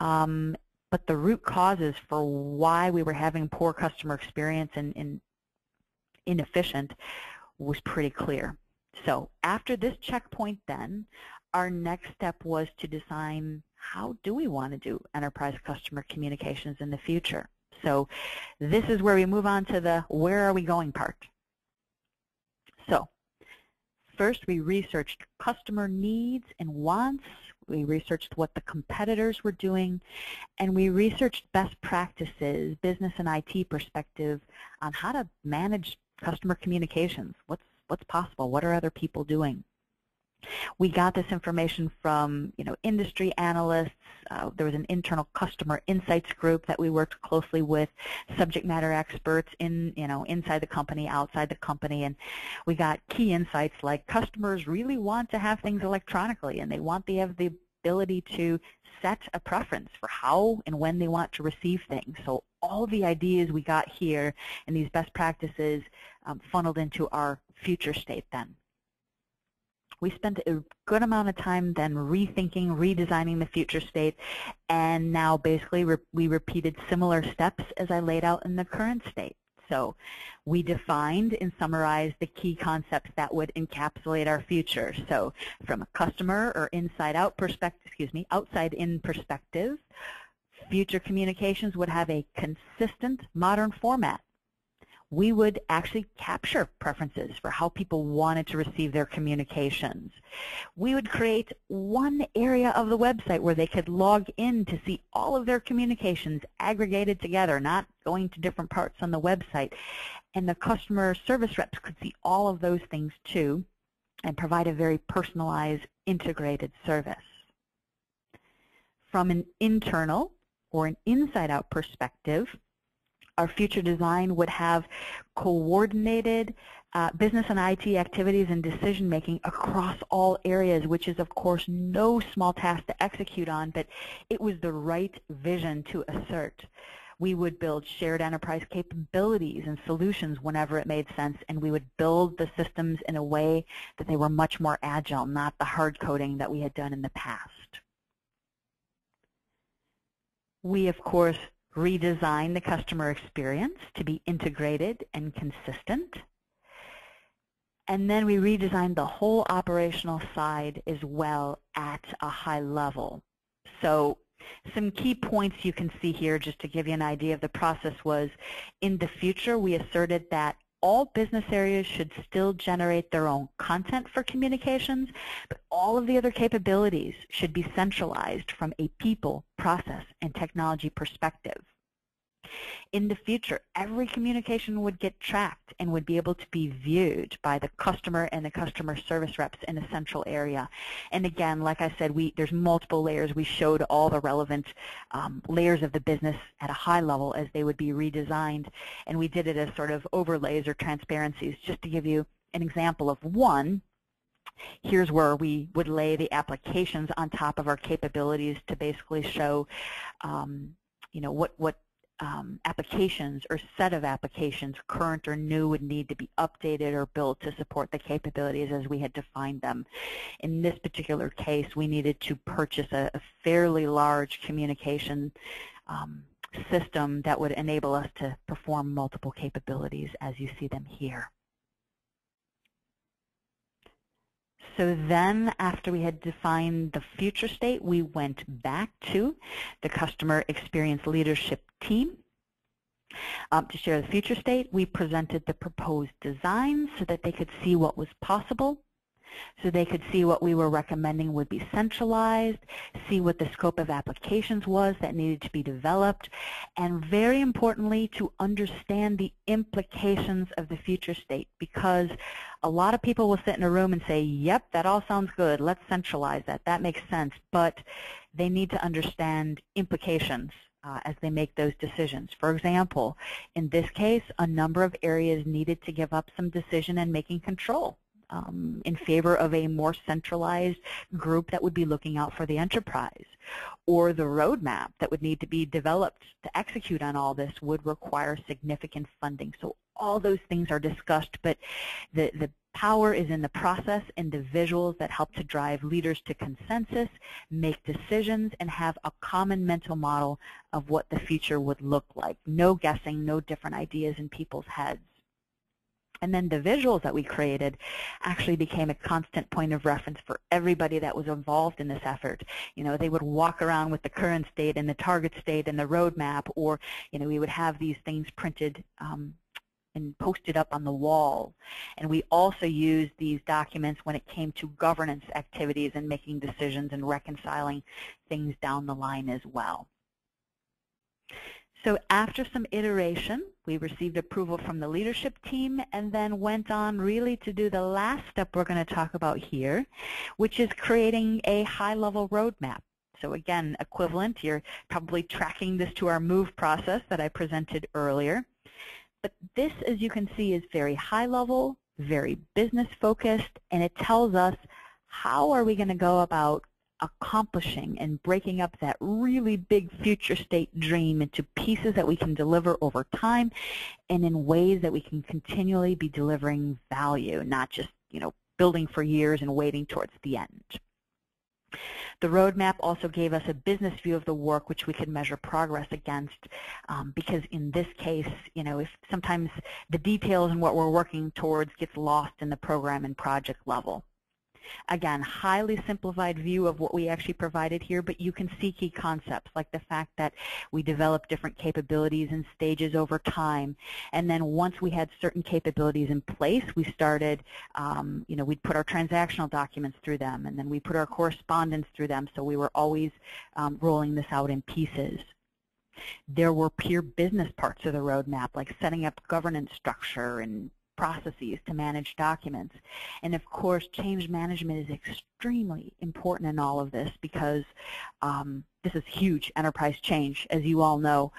um, but the root causes for why we were having poor customer experience and, and inefficient was pretty clear. So after this checkpoint then, our next step was to design how do we want to do enterprise customer communications in the future. So this is where we move on to the where are we going part. So first we researched customer needs and wants we researched what the competitors were doing, and we researched best practices, business and IT perspective, on how to manage customer communications. What's, what's possible? What are other people doing? We got this information from, you know, industry analysts. Uh, there was an internal customer insights group that we worked closely with, subject matter experts in, you know, inside the company, outside the company, and we got key insights like customers really want to have things electronically, and they want to have the ability to set a preference for how and when they want to receive things. So all the ideas we got here and these best practices um, funneled into our future state then. We spent a good amount of time then rethinking, redesigning the future state, and now basically re we repeated similar steps as I laid out in the current state. So we defined and summarized the key concepts that would encapsulate our future. So from a customer or inside out perspective, excuse me, outside in perspective, future communications would have a consistent modern format we would actually capture preferences for how people wanted to receive their communications. We would create one area of the website where they could log in to see all of their communications aggregated together, not going to different parts on the website. And the customer service reps could see all of those things too and provide a very personalized, integrated service. From an internal or an inside-out perspective, our future design would have coordinated uh, business and IT activities and decision making across all areas, which is of course no small task to execute on, but it was the right vision to assert. We would build shared enterprise capabilities and solutions whenever it made sense, and we would build the systems in a way that they were much more agile, not the hard coding that we had done in the past. We, of course, redesigned the customer experience to be integrated and consistent. And then we redesigned the whole operational side as well at a high level. So some key points you can see here just to give you an idea of the process was in the future we asserted that all business areas should still generate their own content for communications, but all of the other capabilities should be centralized from a people, process, and technology perspective. In the future, every communication would get tracked and would be able to be viewed by the customer and the customer service reps in a central area. And again, like I said, we there's multiple layers. We showed all the relevant um, layers of the business at a high level as they would be redesigned. And we did it as sort of overlays or transparencies just to give you an example of one here's where we would lay the applications on top of our capabilities to basically show, um, you know, what, what um, applications or set of applications, current or new, would need to be updated or built to support the capabilities as we had defined them. In this particular case, we needed to purchase a, a fairly large communication um, system that would enable us to perform multiple capabilities as you see them here. So then after we had defined the future state, we went back to the customer experience leadership team um, to share the future state. We presented the proposed design so that they could see what was possible so they could see what we were recommending would be centralized, see what the scope of applications was that needed to be developed, and very importantly, to understand the implications of the future state because a lot of people will sit in a room and say, yep, that all sounds good, let's centralize that, that makes sense, but they need to understand implications uh, as they make those decisions. For example, in this case, a number of areas needed to give up some decision and making control um, in favor of a more centralized group that would be looking out for the enterprise. Or the roadmap that would need to be developed to execute on all this would require significant funding. So all those things are discussed, but the, the power is in the process and the visuals that help to drive leaders to consensus, make decisions, and have a common mental model of what the future would look like. No guessing, no different ideas in people's heads. And then the visuals that we created actually became a constant point of reference for everybody that was involved in this effort. You know, they would walk around with the current state and the target state and the roadmap, or, you know, we would have these things printed um, and posted up on the wall. And we also used these documents when it came to governance activities and making decisions and reconciling things down the line as well. So after some iteration, we received approval from the leadership team and then went on really to do the last step we're going to talk about here, which is creating a high-level roadmap. So again, equivalent, you're probably tracking this to our MOVE process that I presented earlier. But this, as you can see, is very high-level, very business-focused, and it tells us how are we going to go about accomplishing and breaking up that really big future state dream into pieces that we can deliver over time and in ways that we can continually be delivering value, not just, you know, building for years and waiting towards the end. The roadmap also gave us a business view of the work which we could measure progress against um, because in this case, you know, if sometimes the details and what we're working towards gets lost in the program and project level. Again, highly simplified view of what we actually provided here, but you can see key concepts like the fact that we developed different capabilities and stages over time. And then once we had certain capabilities in place, we started, um, you know, we'd put our transactional documents through them, and then we put our correspondence through them, so we were always um, rolling this out in pieces. There were pure business parts of the roadmap, like setting up governance structure and processes to manage documents. And of course, change management is extremely important in all of this because um, this is huge enterprise change, as you all know.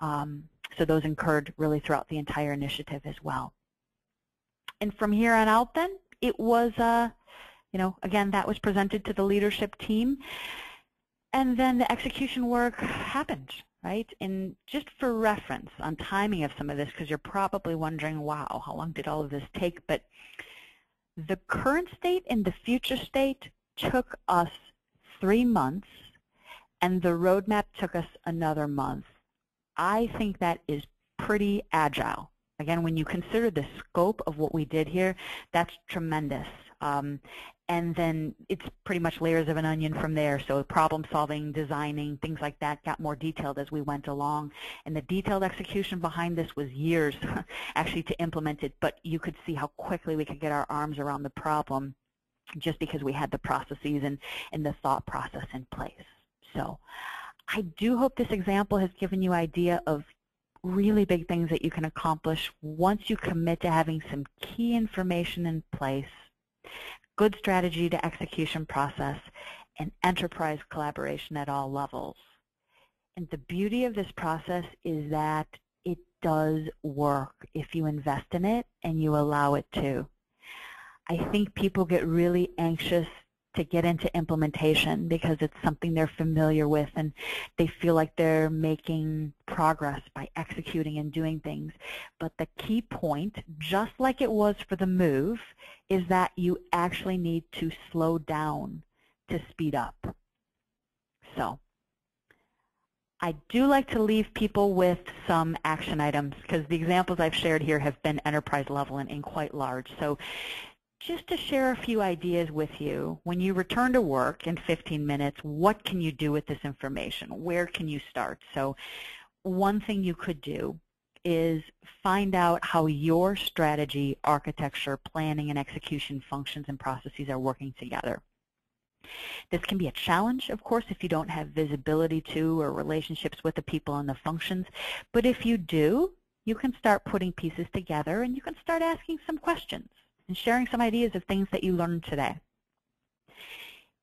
Um, so those incurred really throughout the entire initiative as well. and from here on out then, it was, uh, you know, again, that was presented to the leadership team. And then the execution work happened, right? And just for reference on timing of some of this, because you're probably wondering, wow, how long did all of this take? But the current state and the future state took us three months, and the roadmap took us another month. I think that is pretty agile. Again, when you consider the scope of what we did here, that's tremendous. Um, and then it's pretty much layers of an onion from there. So problem solving, designing, things like that got more detailed as we went along. And the detailed execution behind this was years actually to implement it, but you could see how quickly we could get our arms around the problem just because we had the processes and, and the thought process in place. So I do hope this example has given you idea of really big things that you can accomplish once you commit to having some key information in place, good strategy to execution process, and enterprise collaboration at all levels. And the beauty of this process is that it does work if you invest in it and you allow it to. I think people get really anxious to get into implementation because it's something they're familiar with and they feel like they're making progress by executing and doing things. But the key point, just like it was for the move, is that you actually need to slow down to speed up. So I do like to leave people with some action items because the examples I've shared here have been enterprise level and, and quite large. So just to share a few ideas with you. When you return to work in 15 minutes, what can you do with this information? Where can you start? So one thing you could do is find out how your strategy, architecture, planning, and execution functions and processes are working together. This can be a challenge, of course, if you don't have visibility to or relationships with the people and the functions. But if you do, you can start putting pieces together and you can start asking some questions and sharing some ideas of things that you learned today.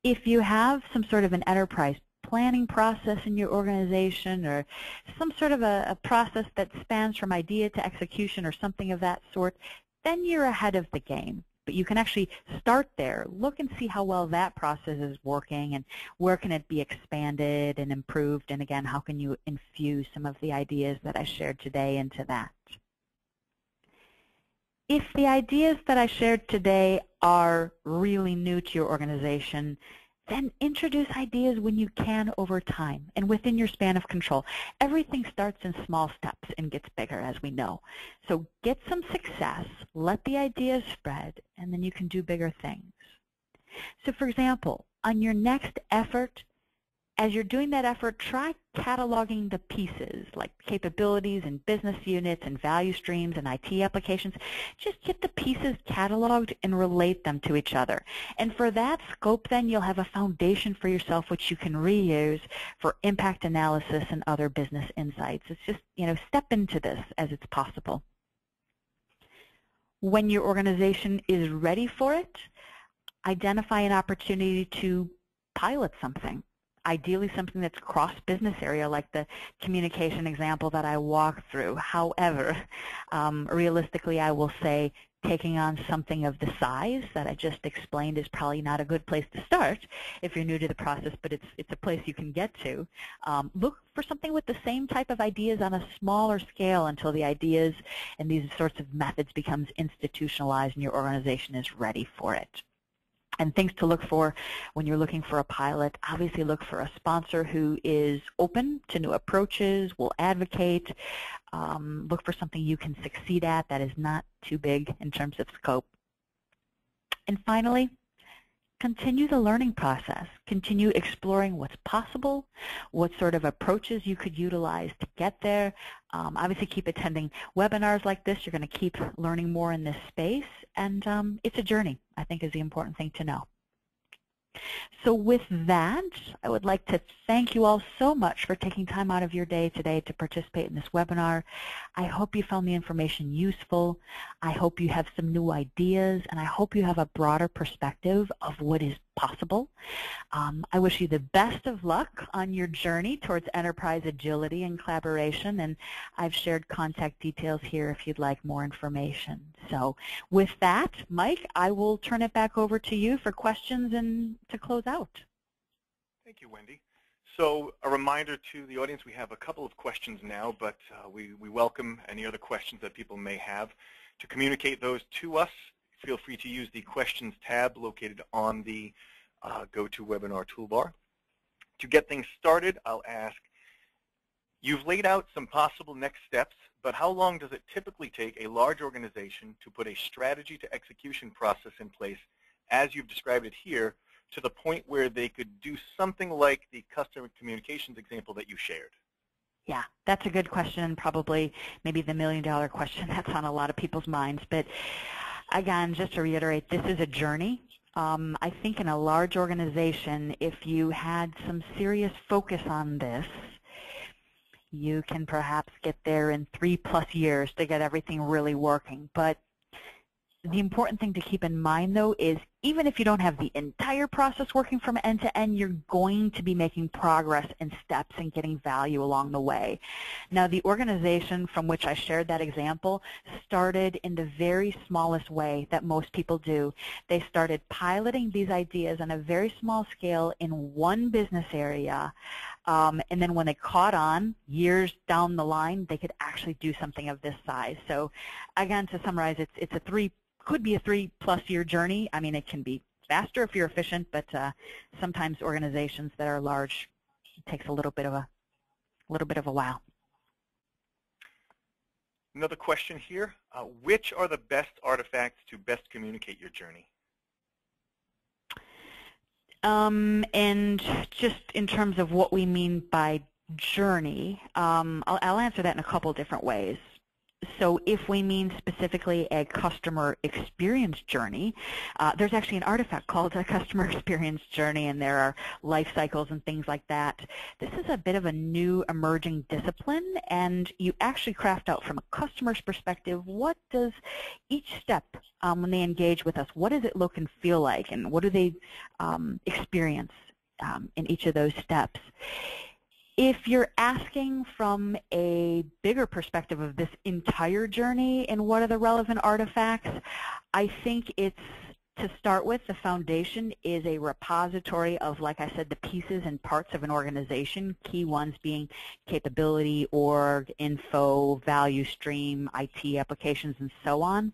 If you have some sort of an enterprise planning process in your organization or some sort of a, a, process that spans from idea to execution or something of that sort, then you're ahead of the game. But you can actually start there, look and see how well that process is working and where can it be expanded and improved and again, how can you infuse some of the ideas that I shared today into that. If the ideas that I shared today are really new to your organization, then introduce ideas when you can over time and within your span of control. Everything starts in small steps and gets bigger, as we know. So get some success, let the ideas spread, and then you can do bigger things. So for example, on your next effort, as you're doing that effort, try cataloging the pieces like capabilities and business units and value streams and IT applications. Just get the pieces cataloged and relate them to each other. And for that scope, then you'll have a foundation for yourself which you can reuse for impact analysis and other business insights. It's just, you know, step into this as it's possible. When your organization is ready for it, identify an opportunity to pilot something ideally something that's cross-business area like the communication example that I walked through. However, um, realistically I will say taking on something of the size that I just explained is probably not a good place to start if you're new to the process, but it's, it's a place you can get to. Um, look for something with the same type of ideas on a smaller scale until the ideas and these sorts of methods becomes institutionalized and your organization is ready for it. And things to look for when you're looking for a pilot, obviously look for a sponsor who is open to new approaches, will advocate, um, look for something you can succeed at that is not too big in terms of scope. And finally, continue the learning process. Continue exploring what's possible, what sort of approaches you could utilize to get there. Um, obviously, keep attending webinars like this. You're going to keep learning more in this space, and um, it's a journey, I think, is the important thing to know. So with that, I would like to thank you all so much for taking time out of your day today to participate in this webinar. I hope you found the information useful. I hope you have some new ideas, and I hope you have a broader perspective of what is possible. Um, I wish you the best of luck on your journey towards enterprise agility and collaboration, and I've shared contact details here if you'd like more information. So with that, Mike, I will turn it back over to you for questions and to close out. Thank you, Whynde. So a reminder to the audience, we have a couple of questions now, but uh, we, we welcome any other questions that people may have. To communicate those to us, feel free to use the questions tab located on the uh, GoToWebinar toolbar. To get things started, I'll ask, you've laid out some possible next steps, but how long does it typically take a large organization to put a strategy to execution process in place as you've described it here to the point where they could do something like the customer communications example that you shared? Yeah, that's a good question, probably maybe the million dollar question that's on a lot of people's minds. But again, just to reiterate, this is a journey. Um, I think in a large organization, if you had some serious focus on this, you can perhaps get there in three plus years to get everything really working. But the important thing to keep in mind, though, is even if you don't have the entire process working from end to end, you're going to be making progress in steps and getting value along the way. Now, the organization from which I shared that example started in the very smallest way that most people do. They started piloting these ideas on a very small scale in one business area, um, and then when they caught on, years down the line, they could actually do something of this size. So again, to summarize, it's, it's a three could be a three-plus year journey. I mean, it can be faster if you're efficient, but uh, sometimes organizations that are large it takes a little bit of a little bit of a while. Another question here. Uh, which are the best artifacts to best communicate your journey? Um, and just in terms of what we mean by journey, um, I'll, I'll, answer that in a couple different ways so if we mean specifically a customer experience journey, uh, there's actually an artifact called a customer experience journey, and there are life cycles and things like that. This is a bit of a new emerging discipline, and you actually craft out from a customer's perspective, what does each step um, when they engage with us, what does it look and feel like, and what do they um, experience um, in each of those steps? If you're asking from a bigger perspective of this entire journey and what are the relevant artifacts, I think it's to start with, the foundation is a repository of, like I said, the pieces and parts of an organization, key ones being capability, org, info, value stream, IT applications, and so on.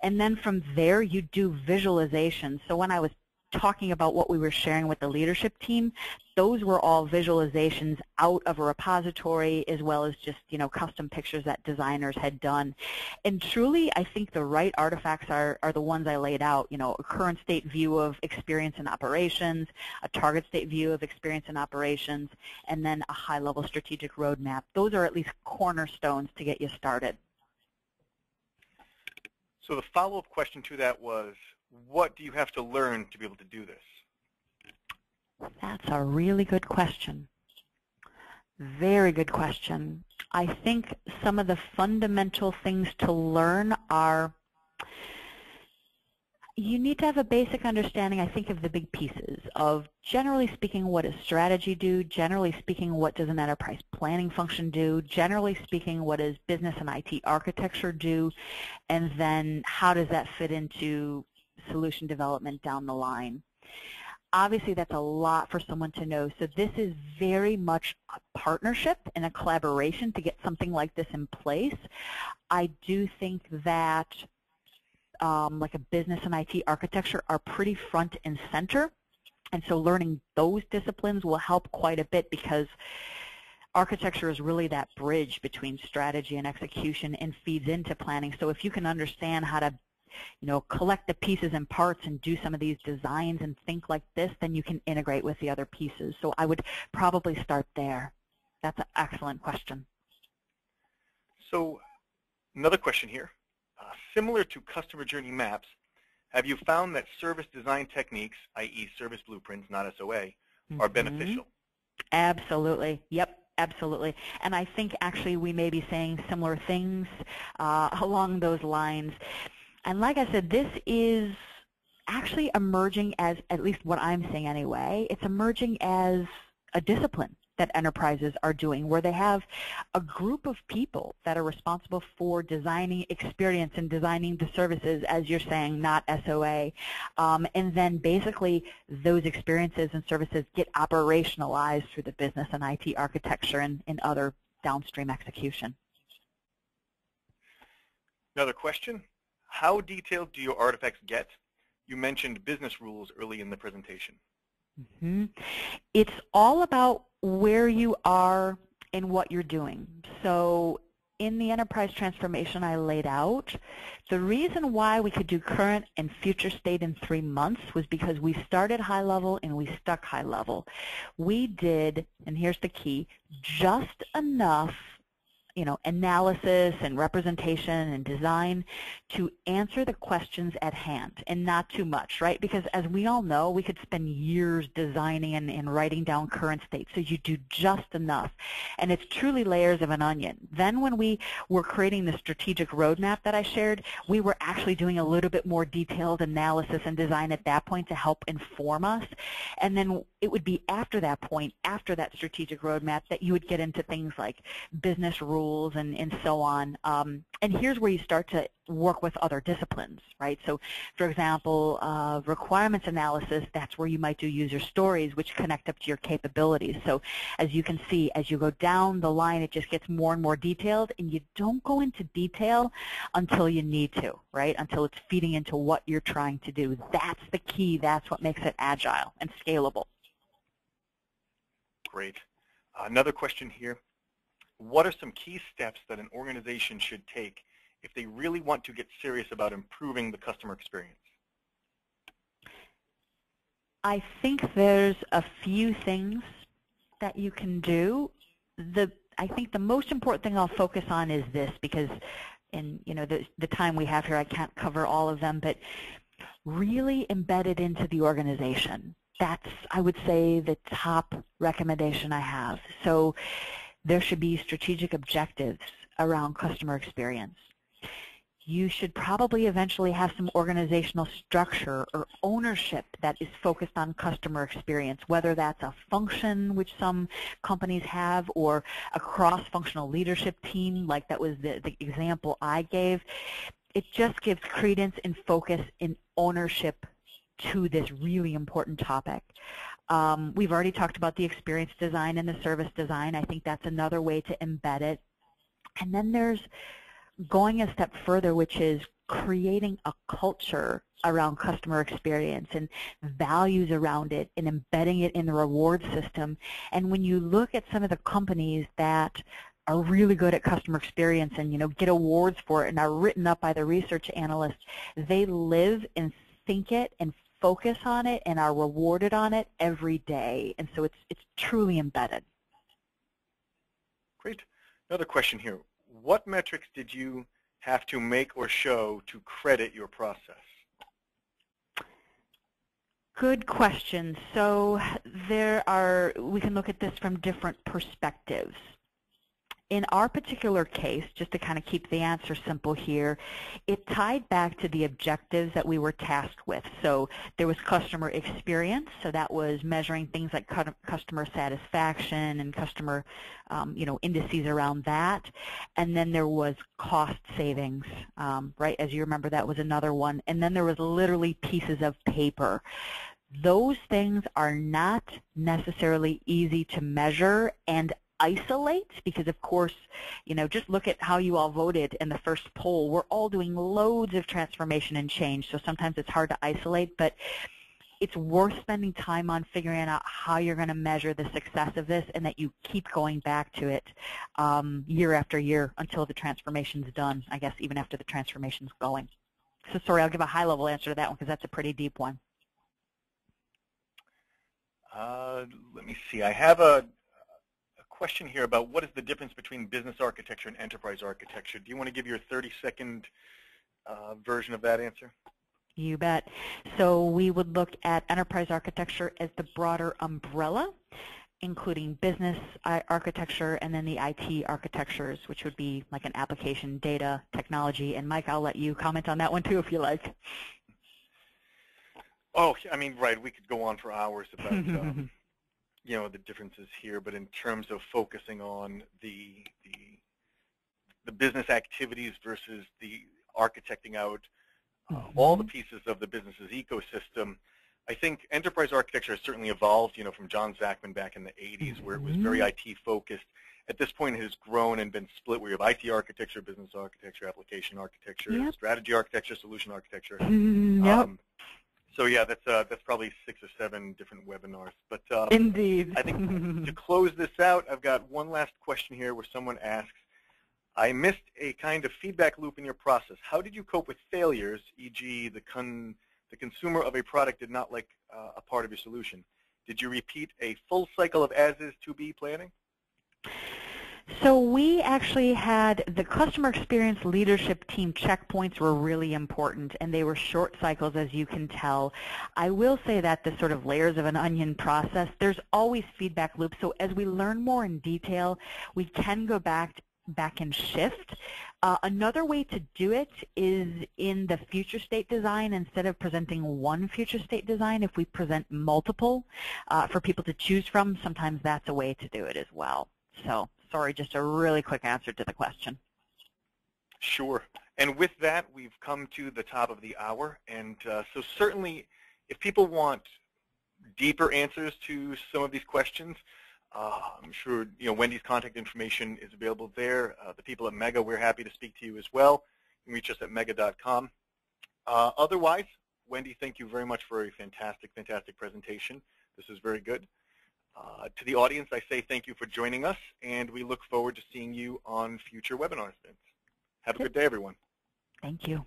And then from there, you do visualization. So when I was talking about what we were sharing with the leadership team, those were all visualizations out of a repository as well as just, you know, custom pictures that designers had done. And truly, I think the right artifacts are, are the ones I laid out, you know, a current state view of experience and operations, a target state view of experience and operations, and then a high-level strategic roadmap. Those are at least cornerstones to get you started. So the follow-up question to that was, what do you have to learn to be able to do this? That's a really good question. Very good question. I think some of the fundamental things to learn are you need to have a basic understanding, I think, of the big pieces of generally speaking, what does strategy do? Generally speaking, what does an enterprise planning function do? Generally speaking, what does business and IT architecture do? And then how does that fit into solution development down the line. Obviously, that's a lot for someone to know. So this is very much a partnership and a collaboration to get something like this in place. I do think that um, like a business and IT architecture are pretty front and center. And so learning those disciplines will help quite a bit because architecture is really that bridge between strategy and execution and feeds into planning. So if you can understand how to you know, collect the pieces and parts and do some of these designs and think like this, then you can integrate with the other pieces. So I would probably start there. That's an excellent question. So another question here. Uh, similar to customer journey maps, have you found that service design techniques, i.e. service blueprints, not SOA, are mm -hmm. beneficial? Absolutely. Yep. absolutely. And I think actually we may be saying similar things uh, along those lines. And like I said, this is actually emerging as, at least what I'm seeing anyway, it's emerging as a discipline that enterprises are doing, where they have a group of people that are responsible for designing experience and designing the services, as you're saying, not SOA. Um, and then basically those experiences and services get operationalized through the business and IT architecture and, and other downstream execution. Another question, how detailed do your artifacts get? You mentioned business rules early in the presentation. Mm -hmm. It's all about where you are and what you're doing. So in the enterprise transformation I laid out, the reason why we could do current and future state in three months was because we started high level and we stuck high level. We did, and here's the key, just enough you know, analysis and representation and design to answer the questions at hand and not too much, right? Because as we all know, we could spend years designing and, and writing down current state, so you do just enough. And it's truly layers of an onion. Then when we were creating the strategic roadmap that I shared, we were actually doing a little bit more detailed analysis and design at that point to help inform us. And then it would be after that point, after that strategic roadmap, that you would get into things like business rules and, and so on. Um, and here's where you start to work with other disciplines, right? So, for example, uh, requirements analysis, that's where you might do user stories, which connect up to your capabilities. So, as you can see, as you go down the line, it just gets more and more detailed, and you don't go into detail until you need to, right? Until it's feeding into what you're trying to do. That's the key. That's what makes it agile and scalable. Great. Another question here. What are some key steps that an organization should take if they really want to get serious about improving the customer experience? I think there's a few things that you can do. The I think the most important thing I'll focus on is this because in you know the, the time we have here I can't cover all of them, but really embedded into the organization. That's, I would say, the top recommendation I have. So there should be strategic objectives around customer experience you should probably eventually have some organizational structure or ownership that is focused on customer experience, whether that's a function which some companies have or a cross-functional leadership team like that was the, the example I gave. It just gives credence and focus and ownership to this really important topic. Um, we've already talked about the experience design and the service design. I think that's another way to embed it. And then there's going a step further, which is creating a culture around customer experience and values around it and embedding it in the reward system. And when you look at some of the companies that are really good at customer experience and you know get awards for it and are written up by the research analysts, they live and think it and focus on it and are rewarded on it every day. And so it's it's truly embedded. Great. Another question here what metrics did you have to make or show to credit your process? Good question. So there are, we can look at this from different perspectives in our particular case, just to kind of keep the answer simple here, it tied back to the objectives that we were tasked with. So there was customer experience, so that was measuring things like customer satisfaction and customer, um, you know, indices around that. And then there was cost savings, um, right? As you remember, that was another one. And then there was literally pieces of paper those things are not necessarily easy to measure and isolate because of course, you know, just look at how you all voted in the first poll. We're all doing loads of transformation and change, so sometimes it's hard to isolate, but it's worth spending time on figuring out how you're going to measure the success of this and that you keep going back to it um, year after year until the transformation's done, I guess even after the transformation's going. So sorry, I'll give a high-level answer to that one because that's a pretty deep one. Uh, let me see. I have a, question here about what is the difference between business architecture and enterprise architecture. Do you want to give your 30-second uh, version of that answer? You bet. So we would look at enterprise architecture as the broader umbrella, including business architecture and then the IT architectures, which would be like an application, data, technology. And Mike, I'll let you comment on that one too if you like. Oh, I mean, right. We could go on for hours about um, you know the differences here, but in terms of focusing on the the the business activities versus the architecting out uh, mm -hmm. all the pieces of the business's ecosystem, I think enterprise architecture has certainly evolved, you know, from John Zachman back in the 80s, where it was very mm-hmm. IT focused. At this point, it has grown and been split. We have IT architecture, business architecture, application architecture, yep. strategy architecture, solution architecture. Mm, yep. Um, so yeah, that's uh, that's probably six or seven different webinars. But uh, indeed, I think to close this out, I've got one last question here, where someone asks, "I missed a kind of feedback loop in your process. How did you cope with failures, e.g., the con the consumer of a product did not like uh, a part of your solution? Did you repeat a full cycle of as-is to be planning?" So we actually had the customer experience leadership team checkpoints were really important and they were short cycles as you can tell. I will say that the sort of layers of an onion process, there's always feedback loops. So as we learn more in detail, we can go back back and shift. Uh, another way to do it is in the future state design. Instead of presenting one future state design, if we present multiple uh, for people to choose from, sometimes that's a way to do it as well. So sorry, just a really quick answer to the question. Sure. And with that, we've come to the top of the hour. And uh, so certainly, if people want deeper answers to some of these questions, uh, I'm sure you know Whynde's contact information is available there. Uh, the people at Mega, we're happy to speak to you as well. You can reach us at mega.com. Uh, otherwise, Wendy, thank you very much for a fantastic, fantastic presentation. This is very good. Uh, to the audience, I say thank you for joining us, and we look forward to seeing you on future webinars. Have a good day, everyone. Thank you.